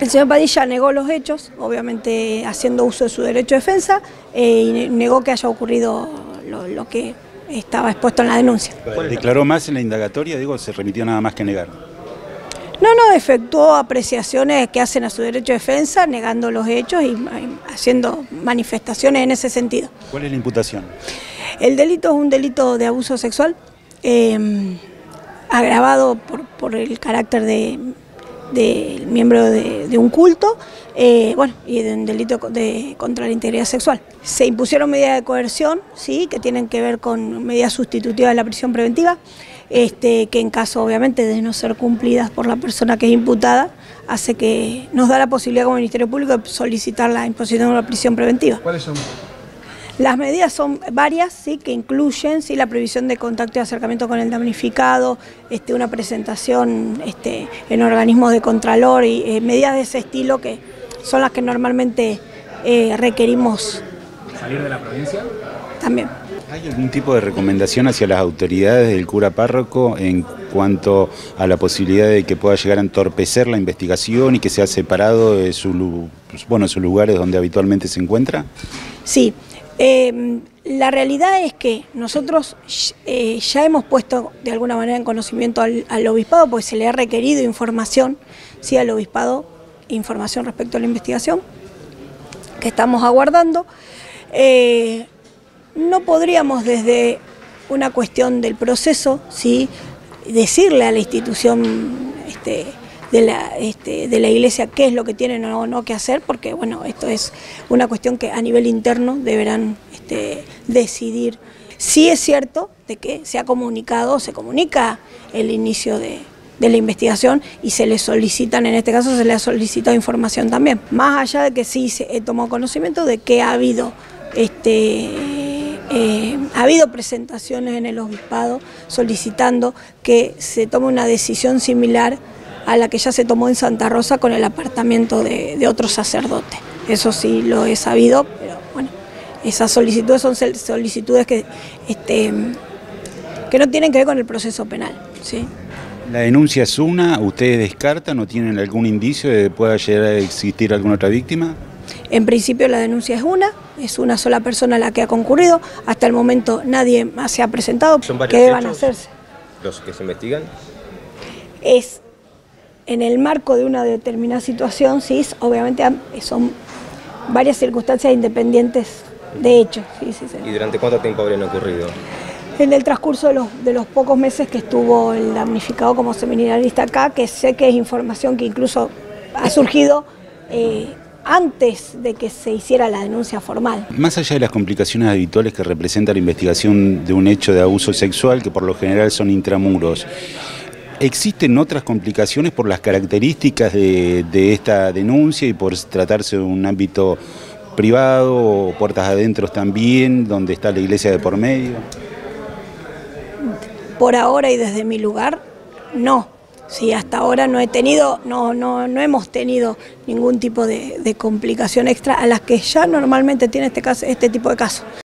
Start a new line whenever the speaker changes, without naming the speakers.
El señor Padilla negó los hechos, obviamente haciendo uso de su derecho de defensa, eh, y negó que haya ocurrido lo, que estaba expuesto en la denuncia.
¿Declaró más en la indagatoria? Digo, se remitió nada más que negar.
No, no, efectuó apreciaciones que hacen a su derecho de defensa, negando los hechos y haciendo manifestaciones en ese sentido.
¿Cuál es la imputación?
El delito es un delito de abuso sexual, eh, agravado por el carácter de del miembro de, un culto eh, bueno, y de un delito de, contra la integridad sexual. Se impusieron medidas de coerción, sí, que tienen que ver con medidas sustitutivas de la prisión preventiva, este, que en caso obviamente de no ser cumplidas por la persona que es imputada, hace que nos da la posibilidad como Ministerio Público de solicitar la imposición de una prisión preventiva.
¿Cuáles son?
Las medidas son varias, sí, que incluyen sí, la previsión de contacto y acercamiento con el damnificado, este, una presentación este, en organismos de contralor y eh, medidas de ese estilo que son las que normalmente eh, requerimos.
¿Salir de la provincia?
También.
¿Hay algún tipo de recomendación hacia las autoridades del cura párroco en cuanto a la posibilidad de que pueda llegar a entorpecer la investigación y que sea separado de su, bueno, sus lugares donde habitualmente se encuentra?
Sí, Em, la realidad es que nosotros eh, ya hemos puesto de alguna manera en conocimiento al, obispado, porque se le ha requerido información, sí, al obispado, información respecto a la investigación, que estamos aguardando. Eh, no podríamos desde una cuestión del proceso, sí, decirle a la institución este, de la, este, de la iglesia qué es lo que tienen o no que hacer, porque bueno, esto es una cuestión que a nivel interno deberán este, decidir. Sí es cierto de que se ha comunicado, se comunica el inicio de, la investigación y se le solicitan, en este caso se le ha solicitado información también. Más allá de que sí se tomado conocimiento de que ha habido este eh, ha habido presentaciones en el obispado solicitando que se tome una decisión similar a la que ya se tomó en Santa Rosa con el apartamiento de, de otro sacerdote. Eso sí lo he sabido, pero bueno, esas solicitudes son solicitudes que, este, que no tienen que ver con el proceso penal. ¿sí?
La denuncia es una, ¿ustedes descartan o tienen algún indicio de que pueda llegar a existir alguna otra víctima?
En principio la denuncia es una, es una sola persona la que ha concurrido, hasta el momento nadie más se ha presentado.
¿Son varios
deban hacerse?
¿Los que se investigan?
Es en el marco de una determinada situación, sí, obviamente son varias circunstancias independientes de hecho. Sí, sí,
¿Y durante cuánto tiempo habrían ocurrido?
En el transcurso de los, de los pocos meses que estuvo el damnificado como seminarista acá, que sé que es información que incluso ha surgido eh, antes de que se hiciera la denuncia formal.
Más allá de las complicaciones habituales que representa la investigación de un hecho de abuso sexual, que por lo general son intramuros, ¿Existen otras complicaciones por las características de, esta denuncia y por tratarse de un ámbito privado o puertas adentro también, donde está la iglesia de por medio?
Por ahora y desde mi lugar, no. Sí, hasta ahora no he tenido, no, no, no hemos tenido ningún tipo de, de complicación extra a las que ya normalmente tiene este, caso, este tipo de casos.